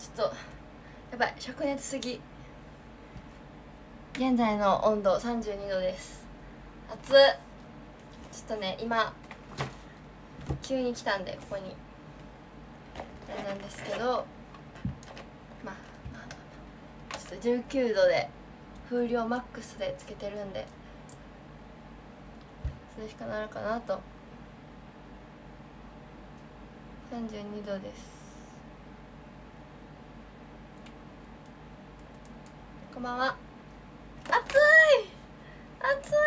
ちょっとやばい灼熱すぎ。現在の温度32度です。暑ちょっとね今急に来たんでここに。あれなんですけどまあまあまあちょっと19度で風量マックスでつけてるんで涼しくなるかなと。32度です。こんばんは。暑い。暑いよ。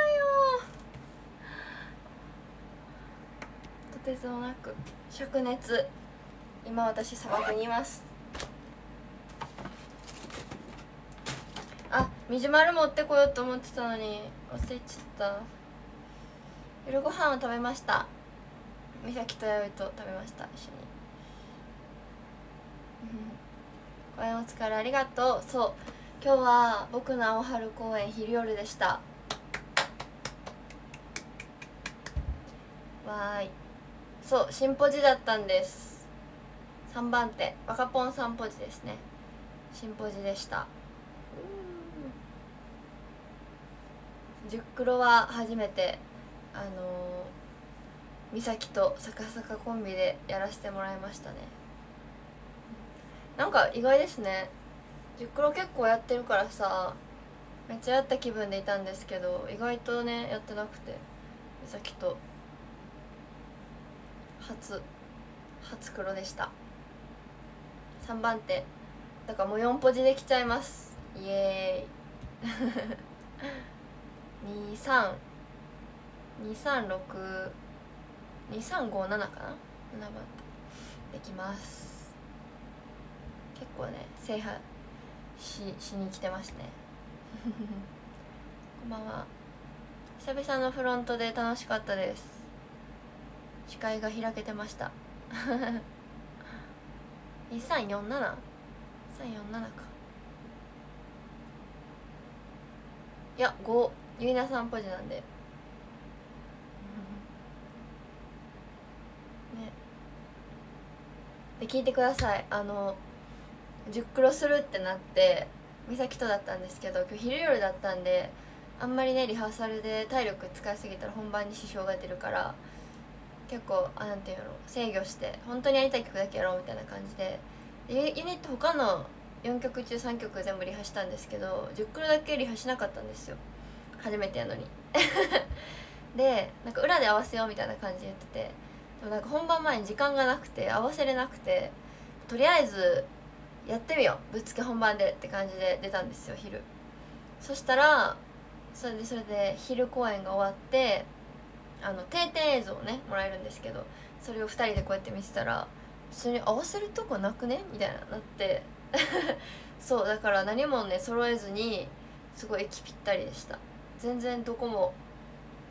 とてつもなく灼熱。今私砂漠にいます。あみじまる持ってこようと思ってたのに忘れちゃった。夜ご飯を食べました。美咲と弥生と食べました。一緒に。ごめんお疲れありがとう。そう。今日は僕の青春公演昼夜でした。わーい。そうシンポジだったんです。3番手。若ポン3ポジですね。シンポジでした。10クロは初めてあのー、美咲と逆さかコンビでやらせてもらいましたね。なんか意外ですね。10クロ結構やってるからさめっちゃやった気分でいたんですけど意外とねやってなくて美咲と。初初黒でした。3番手。だからもう4ポジできちゃいます。イエーイ。23 236 2357かな？7番手。できます。結構ね制覇ししに来てますね こんばんは。久々のフロントで楽しかったです。視界が開けてました。2347 347か。いや5ゆいなさんポジなんで。ね。で聞いてください。あの10クロするってなって美咲とだったんですけど今日昼夜だったんであんまりねリハーサルで体力使いすぎたら本番に支障が出るから結構あなんていうの制御して本当にやりたい曲だけやろうみたいな感じででユニット他の4曲中3曲全部リハしたんですけど10クロだけリハしなかったんですよ。初めてやのに。でなんか裏で合わせようみたいな感じで言っててでもなんか本番前に時間がなくて合わせれなくてとりあえずやってみよう。ぶっつけ本番でって感じで出たんですよ昼。そしたらそれでそれで昼公演が終わってあの定点映像をねもらえるんですけどそれを2人でこうやって見せたらそれに合わせるとこなくねみたいななって。そうだから何もね揃えずにすごい息ぴったりでした。全然どこも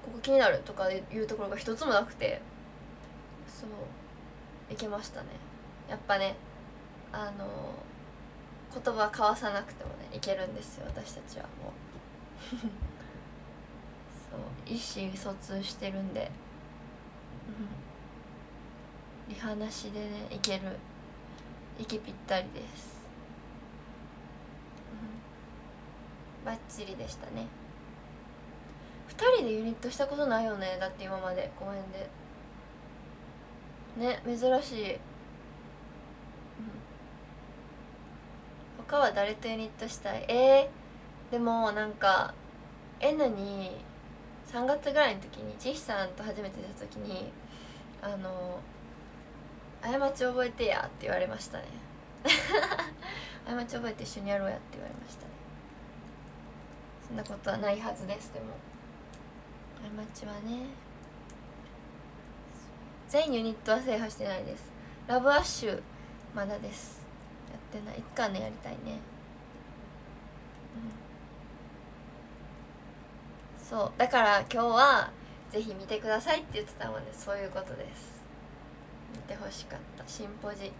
ここ気になるとかいうところが一つもなくてそういけましたね。やっぱねあの言葉交わさなくてもねいけるんですよ私たちはもう。そう意思疎通してるんで。リハなしでねいける息ぴったりです。バッチリでしたね。2人でユニットしたことないよねだって今まで公演で。ね珍しい。他は誰とユニットしたい？えー、でもなんか N に3月ぐらいの時に千尋さんと初めて出た時にあの「過ち覚えてや」って言われましたね。過ち覚えて一緒にやろうやって言われましたね。そんなことはないはずですでも。過ちはね。全ユニットは制覇してないです。ラブアッシュまだです。ってない。いつかねやりたいね、うん、そう。だから今日はぜひ見てくださいって言ってたのでそういうことです。見てほしかった。シンポジ。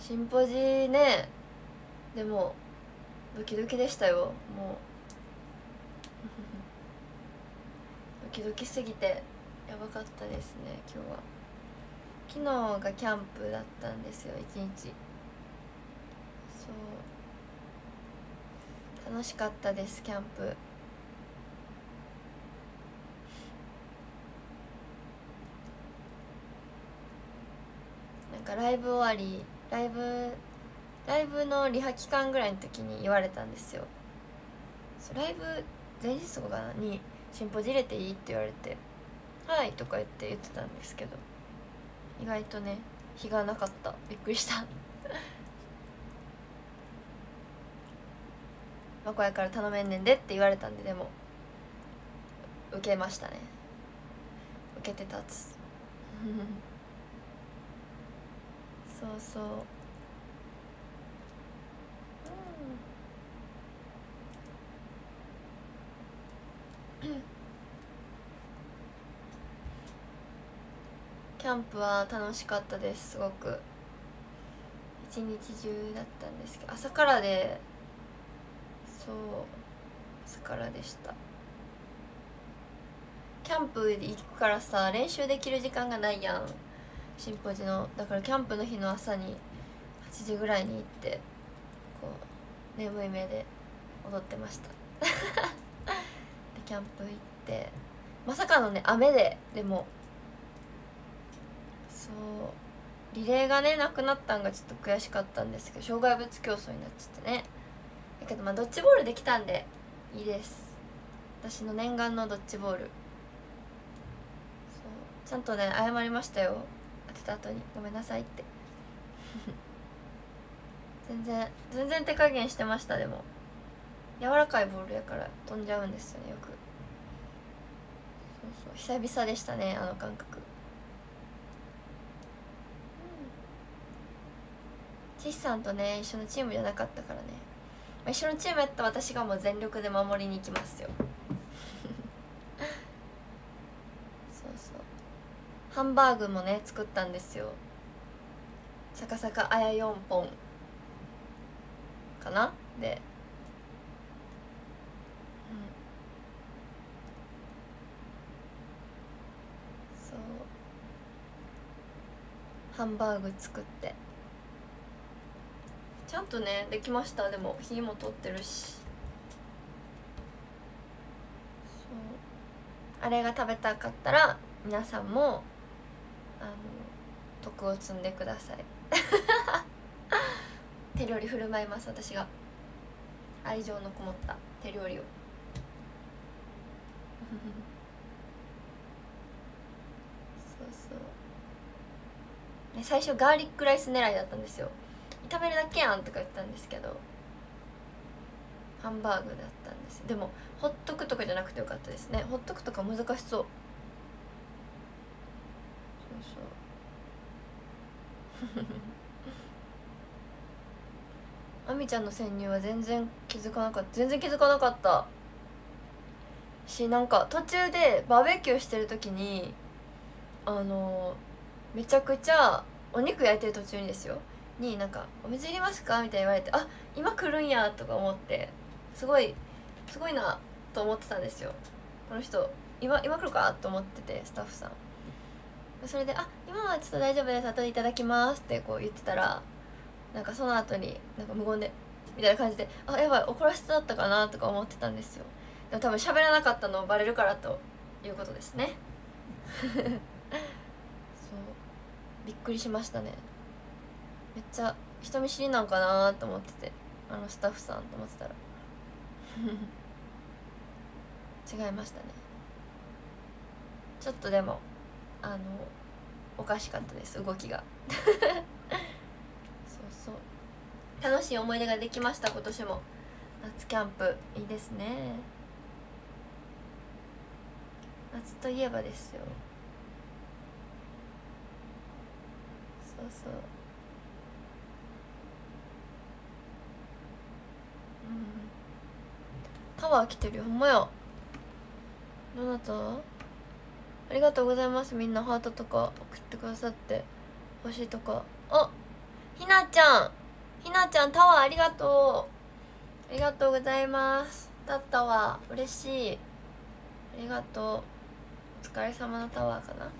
シンポジね。でもドキドキでしたよ。もう。ドキドキすぎて。やばかったですね今日は。昨日がキャンプだったんですよ一日。そう。楽しかったですキャンプ。なんかライブ終わりライブライブのリハ期間ぐらいの時に言われたんですよ。そライブ前日とかに「シンポジ入れていい?」って言われて「はい」とか言って言ってたんですけど。意外とね日がなかった。びっくりした。まこやから頼めんねんでって言われたんででも受けましたね。受けてたつ。そうそう。うん。キャンプは楽しかったですすごく。一日中だったんですけど朝からでそう朝からでしたキャンプ行くからさ練習できる時間がないやんシンポジのだからキャンプの日の朝に8時ぐらいに行ってこう眠い目で踊ってましたでキャンプ行ってまさかのね雨ででもそうリレーがねなくなったんがちょっと悔しかったんですけど障害物競争になっちゃってねだけどまあドッジボールできたんでいいです。私の念願のドッジボール。そうちゃんとね謝りましたよ。当てた後に。ごめんなさいって。全然全然手加減してましたでも。柔らかいボールやから飛んじゃうんですよねよく。そうそう。久々でしたねあの感覚。チッさんとね一緒のチームじゃなかったからね、一緒のチームやった私がもう全力で守りに行きますよ。そうそう。ハンバーグもね作ったんですよ。さかさかあや4本。かな？で。うん。そう。ハンバーグ作って。ちゃんとねできました。でも火も通ってるし。あれが食べたかったら皆さんもあの徳を積んでください。手料理振る舞います私が。愛情のこもった手料理を。そうそう。ね最初ガーリックライス狙いだったんですよ。炒めるだけやんとか言ったんですけどハンバーグだったんですでもほっとくとかじゃなくてよかったですね。ほっとくとか難しそう。そうそう。あみちゃんの潜入は全然気づかなかった。全然気づかなかった。しなんか途中でバーベキューしてる時にあのめちゃくちゃお肉焼いてる途中にですよ。になんか「お水いりますか?」みたいに言われて「あ今来るんや」とか思ってすごいすごいなと思ってたんですよ。この人今今来るか？と思っててスタッフさん。それで「あ今はちょっと大丈夫です。後でいただきます」ってこう言ってたらなんかその後になんか無言でみたいな感じで「あやばい怒らせてだったかな」とか思ってたんですよ。でも多分喋らなかったのバレるからということですね。そう。びっくりしましたね。めっちゃ人見知りなんかなと思ってて。あのスタッフさんと思ってたら。違いましたね。ちょっとでもあのおかしかったです動きが。そうそう。楽しい思い出ができました今年も。夏キャンプいいですね。夏といえばですよ。そうそうタワー来てるよ。ほんまや。どなた？ありがとうございます。みんなハートとか送ってくださって。星とか。あひなちゃん。ひなちゃんタワーありがとう。ありがとうございます。だったわ。嬉しい。ありがとう。お疲れ様のタワーかな。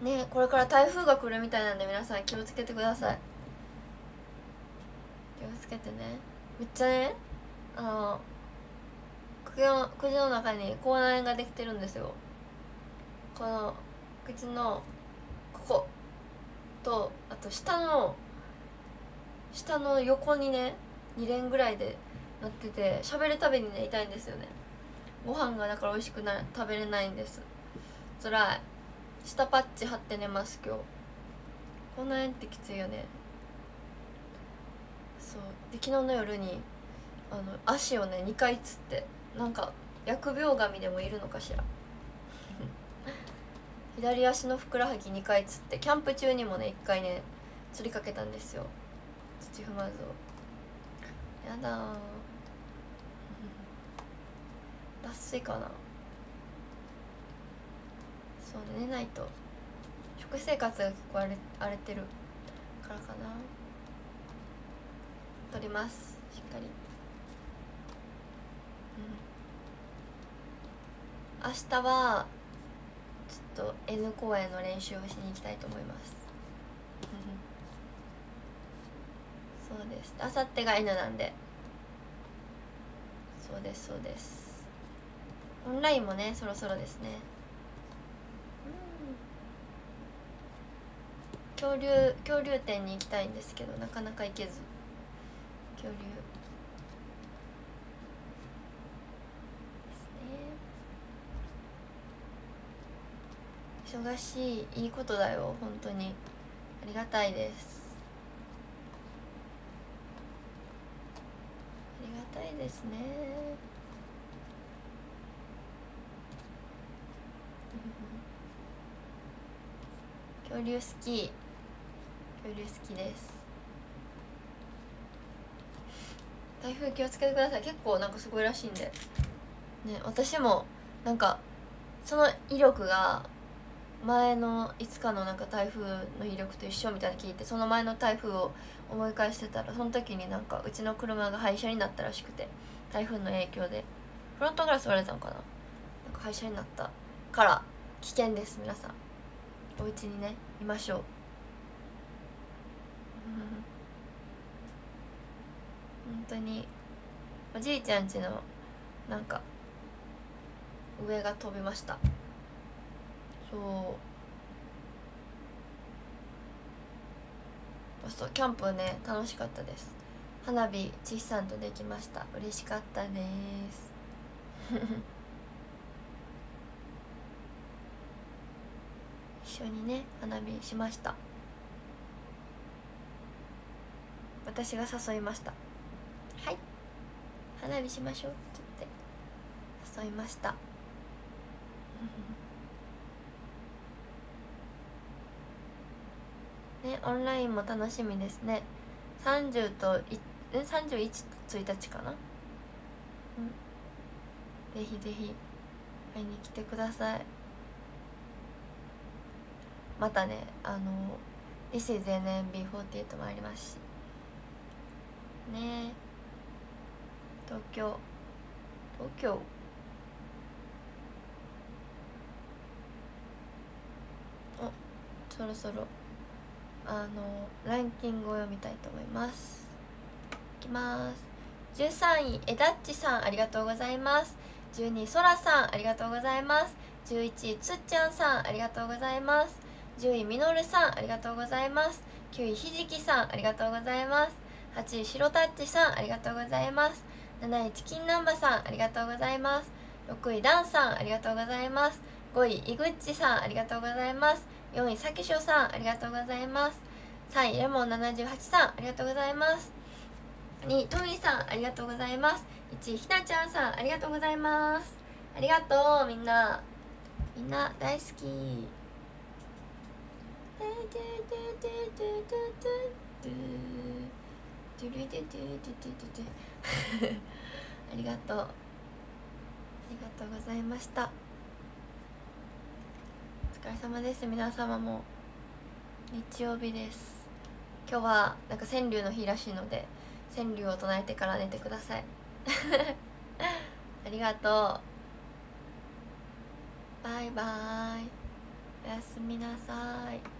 ねこれから台風が来るみたいなんで皆さん気をつけてください。気をつけてね。めっちゃね。あの口の口の中に口内炎ができてるんですよ。この口のこことあと下の下の横にね2連ぐらいでなってて喋るたびにね痛いんですよね。ご飯がだから美味しくない食べれないんです。つらい。下パッチ貼って寝ます今日。こんな縁ってきついよね。そう。で昨日の夜にあの足をね2回つってなんか疫病神でもいるのかしら。左足のふくらはぎ2回つってキャンプ中にもね1回ね釣りかけたんですよ。土踏まずを。やだー。脱水かな。そうね寝ないと。食生活が結構荒れ荒れてるからかな。取ります。しっかりうん明日はちょっと N 公演の練習をしに行きたいと思います。そうです。あさってが N なんで。そうですそうです。オンラインもねそろそろですね。恐竜恐竜展に行きたいんですけどなかなか行けず。恐竜ですね忙しいいいことだよ本当に。ありがたいです。ありがたいですね。恐竜好き。恐竜好きです。台風気をつけてください。結構なんかすごいらしいんで。ね私もなんかその威力が前のいつかのなんか台風の威力と一緒みたいな聞いてその前の台風を思い返してたらその時になんかうちの車が廃車になったらしくて台風の影響で。フロントガラス割れたのかな？なんか廃車になったから危険です皆さん。お家にねいましょう。本当におじいちゃん家のなんか上が飛びました。そう。そう。キャンプね楽しかったです花火ちっさんとできました嬉しかったです一緒にね花火しました私が誘いましたはい花火しましょう。って言って誘いましたねオンラインも楽しみですね。30とえ31と1日かな？うん。ぜひぜひ会いに来てください。またねあの「This is NMB48」もありますし。ね。東京。東京？おそろそろ。あのランキングを読みたいと思います。いきます。13位えだっちさんありがとうございます。12位そらさんありがとうございます。11位つっちゃんさんありがとうございます。10位みのるさんありがとうございます。9位ひじきさんありがとうございます。8位しろたっちさんありがとうございます。7位チキン南波さんありがとうございます。6位ダンさんありがとうございます。5位いぐっちさんありがとうございます。4位さきしょさんありがとうございます。3位レモン78さんありがとうございます。2位トミーさんありがとうございます。1位ひなちゃんさんありがとうございます。ありがとうみんな。みんな大好き。ありがとう。ありがとうございました。お疲れ様です。皆様も日曜日です。今日はなんか川柳の日らしいので川柳を唱えてから寝てください。ありがとう。バイバイ。おやすみなさい。